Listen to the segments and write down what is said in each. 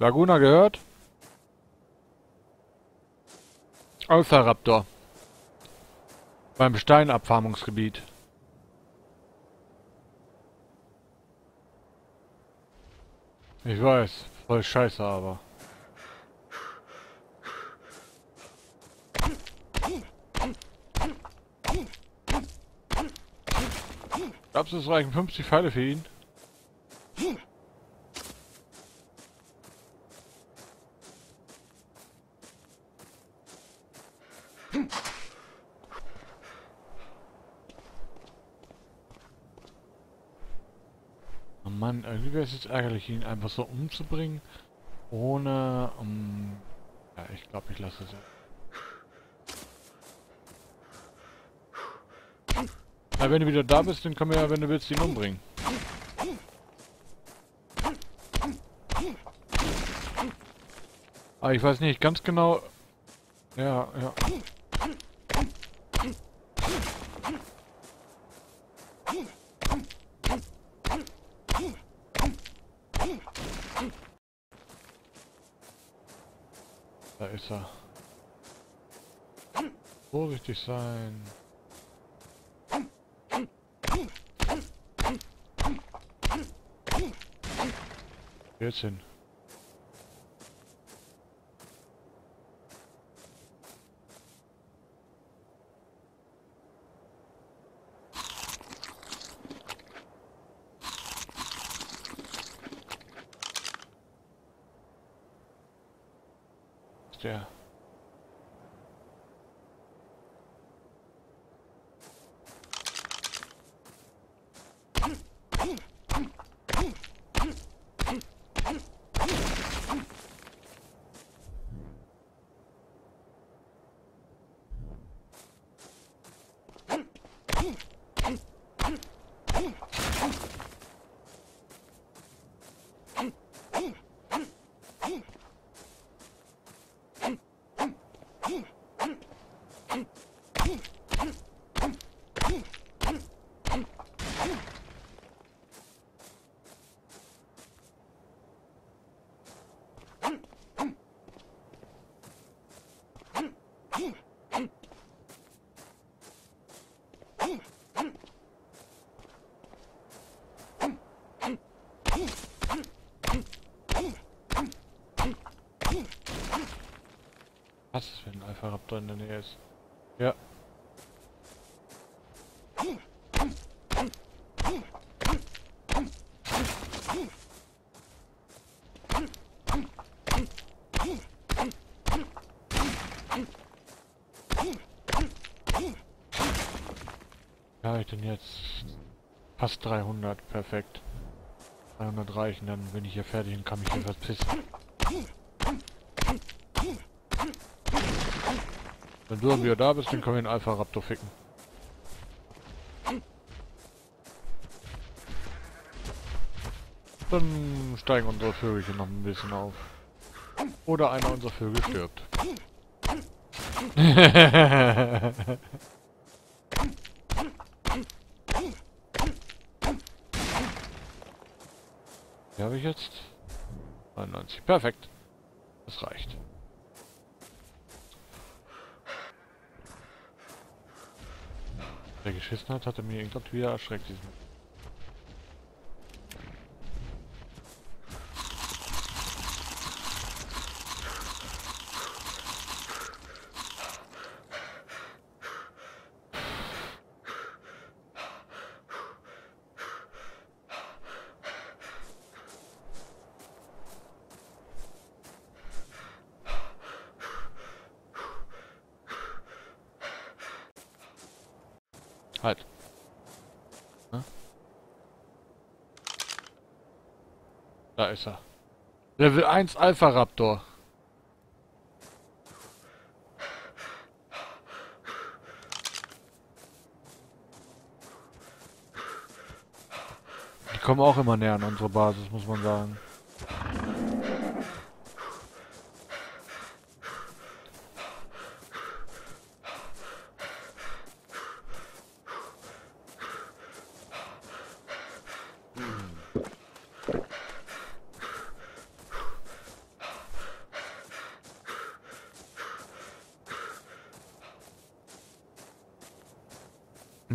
Laguna gehört? Alpha Raptor. Beim Steinabfarmungsgebiet. Ich weiß, voll scheiße aber. Glaubst du, es reichen 50 Pfeile für ihn? Oh Mann, irgendwie wäre es jetzt ärgerlich, ihn einfach so umzubringen, ohne... Um, ja, ich glaube, ich lasse es ja. Wenn du wieder da bist, dann können wir ja, wenn du willst, ihn umbringen. Aber ich weiß nicht ganz genau... Ja, ja. Da ist er. Vorsichtig sein. Jetzt hin. Ist der. Was ist, wenn ein Alpha Raptor in der Nähe ist? Ja. Ja, ich denn jetzt fast 300, perfekt. 300 reichen, dann bin ich hier fertig und kann mich hier verpissen. Wenn du wieder da bist, dann können wir den Alpha Raptor ficken. Dann steigen unsere Vögelchen noch ein bisschen auf. Oder einer unserer Vögel stirbt. Wie habe ich jetzt? 99. Perfekt. Das reicht. Wer geschissen hat, hat er mir irgendwas wieder erschreckt. Diesen Halt. Ne? Da ist er. Level 1 Alpha Raptor. Die kommen auch immer näher an unsere Basis, muss man sagen.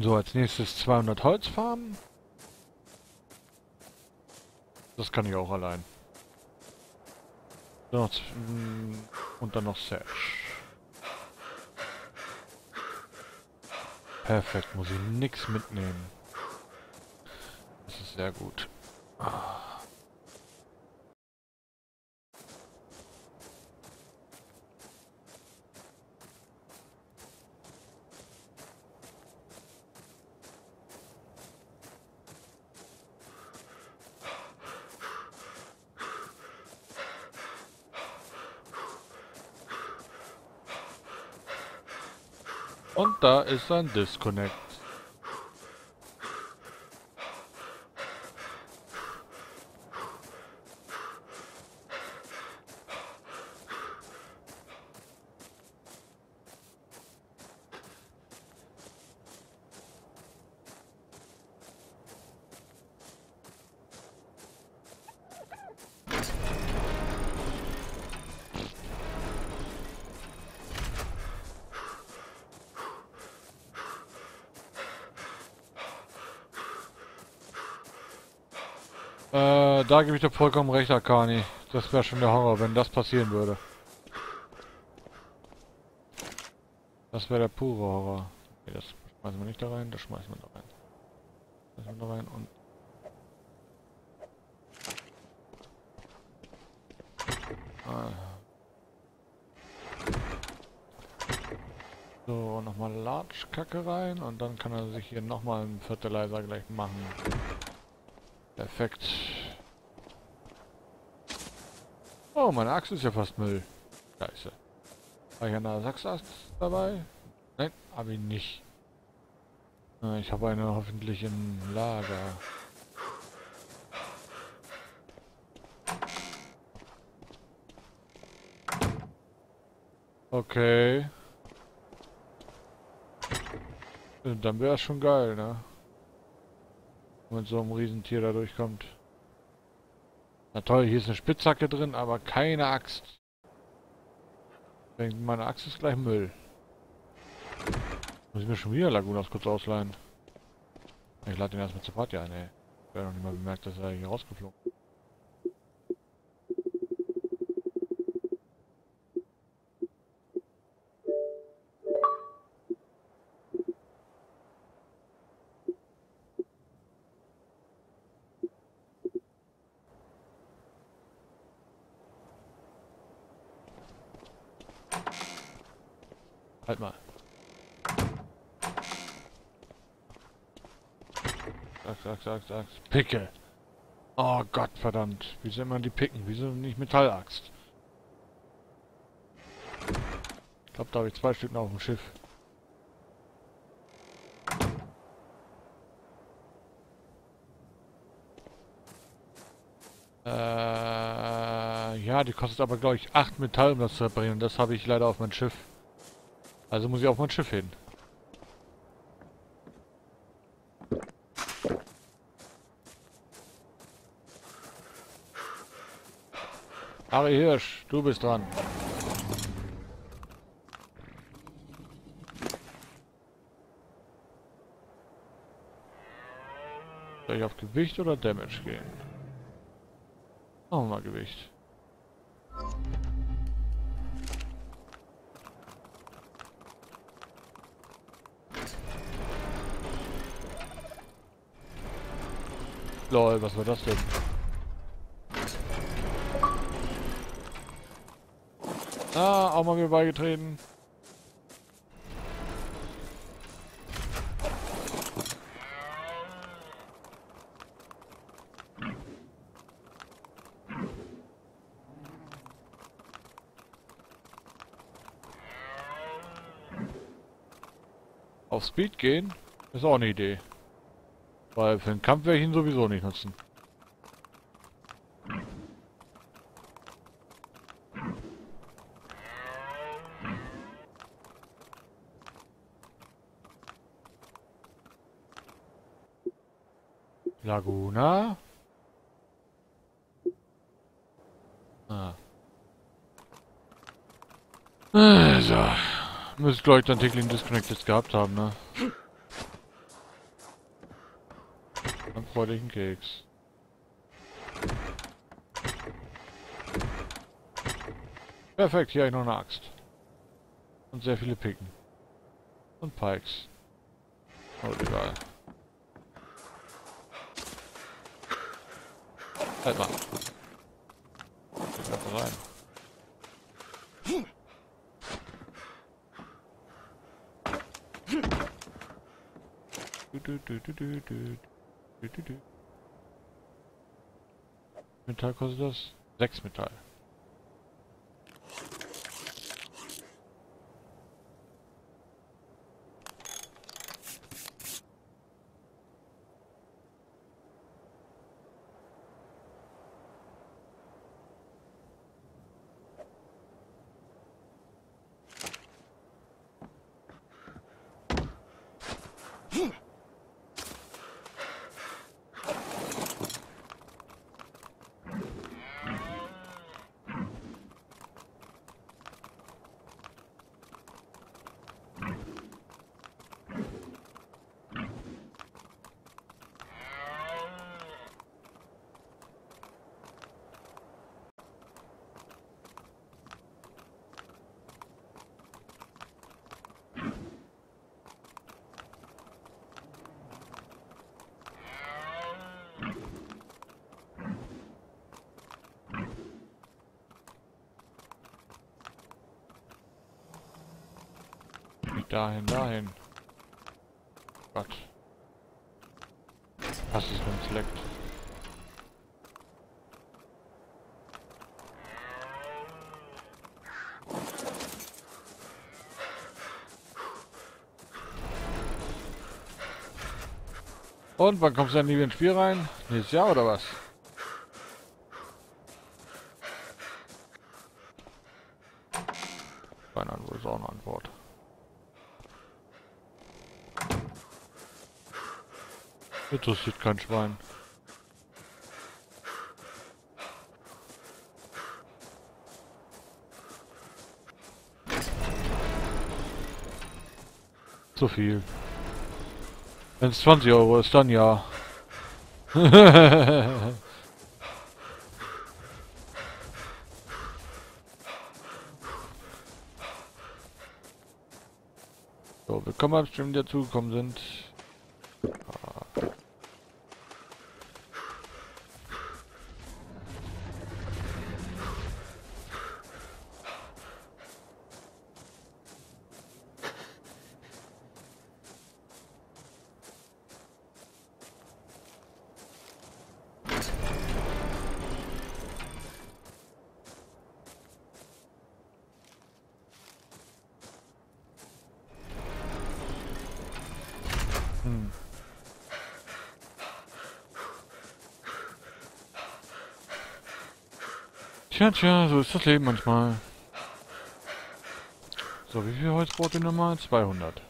So, als nächstes 200 Holz farmen. Das kann ich auch allein. Mm, und dann noch Sash. Perfekt, muss ich nichts mitnehmen. Das ist sehr gut. Ah. Und da ist ein Disconnect. Äh, da gebe ich dir vollkommen recht, Akani. Das wäre schon der Horror, wenn das passieren würde. Das wäre der pure Horror. Okay, das schmeißen wir nicht da rein, das schmeißen wir da rein. Schmeißen wir da rein und... Ah. So, nochmal Large-Kacke rein und dann kann er sich hier nochmal einen Fertilizer gleich machen. Perfekt. Oh, meine Axt ist ja fast Müll. Scheiße. Habe ich eine Sachsaxt dabei? Nein, habe ich nicht. Ich habe eine hoffentlich im Lager. Okay. Dann wäre es schon geil, ne? Mit so einem Riesentier da durchkommt. Na toll, hier ist eine Spitzhacke drin, aber keine Axt. Meine Axt ist gleich Müll. Muss ich mir schon wieder Lagunas kurz ausleihen. Ich lade den erstmal zur Party ein, ey. Ich werde noch nicht mal bemerkt, dass er hier rausgeflogen ist. Halt mal. Sag, sag, sag, sag. Picke. Oh Gott, verdammt. Wie soll man die picken? Wieso nicht Metallaxt? Ich glaube, da habe ich zwei Stück noch auf dem Schiff. Äh, ja, die kostet aber, glaube ich, 8 Metall, um das zu reparieren. Das habe ich leider auf mein Schiff. Also muss ich auf mein Schiff hin. Harry Hirsch, du bist dran. Soll ich auf Gewicht oder Damage gehen? Machen wir mal Gewicht. Lol, was war das denn? Ah, auch mal mir beigetreten. Auf Speed gehen ist auch eine Idee. Weil für den Kampf werde ich ihn sowieso nicht nutzen. Laguna. Ah. Also. Müsste, glaube ich, dann Tickling Disconnected gehabt haben, ne? Freudigen Keks. Perfekt, hier habe ich noch eine Axt. Und sehr viele Picken. Und Pikes. Oh, egal. Halt mal. Geht rein. Metall kostet das? 6 Metall. Dahin, dahin. Gott. Was ist, wenn es leckt? Und wann kommst du dann nie ins Spiel rein? Nächstes Jahr oder was? Keine Antwort ist auch eine Antwort. Interessiert kein Schwein. Zu viel. Wenn es 20 Euro ist, dann ja. so, willkommen Stimmen, die dazugekommen sind. Tja, tja, so ist das Leben manchmal. So, wie viel Holz braucht ihr nochmal? 200.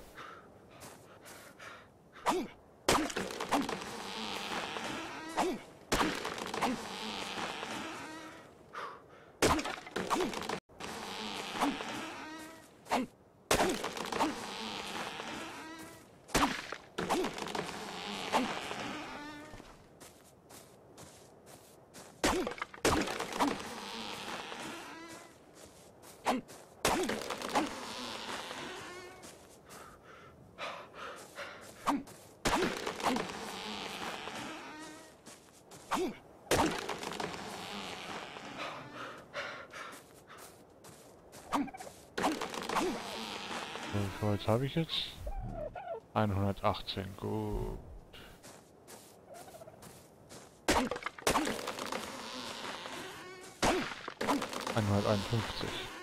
Holz habe ich jetzt? 118, gut. Einhunderteinundfünfzig.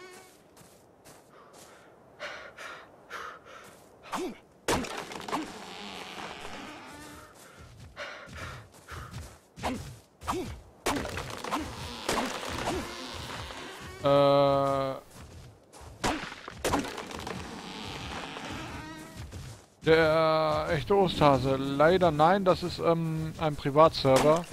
Osthase. Leider nein, das ist ähm, ein Privatserver.